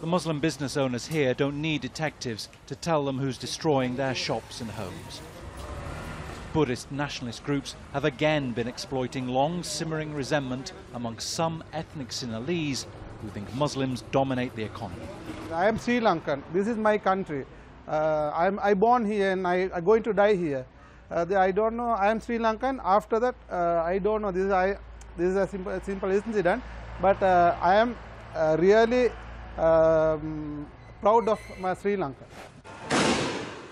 The Muslim business owners here don't need detectives to tell them who's destroying their shops and homes. Buddhist nationalist groups have again been exploiting long simmering resentment among some ethnic Sinhalese who think Muslims dominate the economy. I am Sri Lankan. This is my country. Uh, I'm I born here and I am going to die here. Uh, the, I don't know. I am Sri Lankan. After that, uh, I don't know. This is I. This is a simple, simple incident. But uh, I am uh, really um, proud of my Sri Lanka.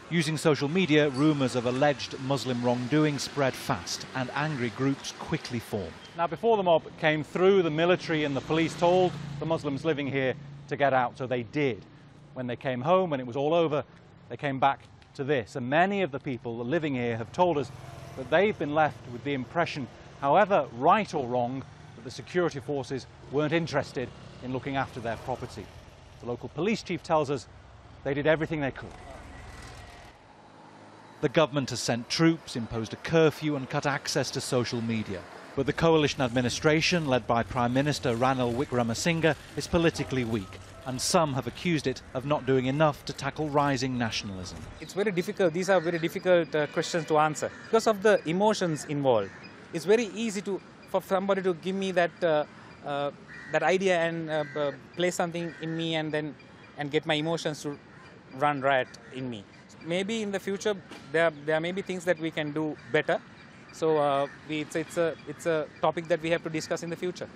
Using social media, rumours of alleged Muslim wrongdoing spread fast and angry groups quickly formed. Now, before the mob came through, the military and the police told the Muslims living here to get out, so they did. When they came home, when it was all over, they came back to this. And many of the people living here have told us that they've been left with the impression, however right or wrong, that the security forces weren't interested in looking after their property. The local police chief tells us they did everything they could. The government has sent troops, imposed a curfew, and cut access to social media. But the coalition administration, led by Prime Minister Ranil Wickremesinghe, is politically weak, and some have accused it of not doing enough to tackle rising nationalism. It's very difficult, these are very difficult uh, questions to answer because of the emotions involved. It's very easy to, for somebody to give me that, uh, uh, that idea and uh, play something in me and then and get my emotions to run riot in me. Maybe in the future there, there may be things that we can do better. So uh, we, it's, it's, a, it's a topic that we have to discuss in the future.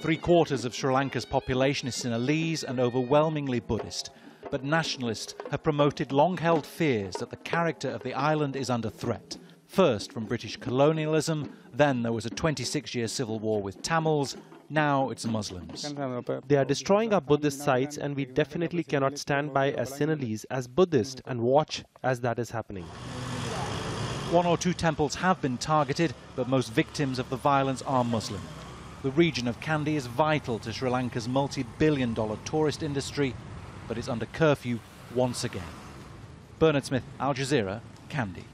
Three quarters of Sri Lanka's population is Sinhalese and overwhelmingly Buddhist. But nationalists have promoted long held fears that the character of the island is under threat. First from British colonialism, then there was a 26 year civil war with Tamils, now it's Muslims. They are destroying our Buddhist sites, and we definitely cannot stand by as Sinhalese, as Buddhist, and watch as that is happening. One or two temples have been targeted, but most victims of the violence are Muslim. The region of Kandy is vital to Sri Lanka's multi billion dollar tourist industry, but it's under curfew once again. Bernard Smith, Al Jazeera, Kandy.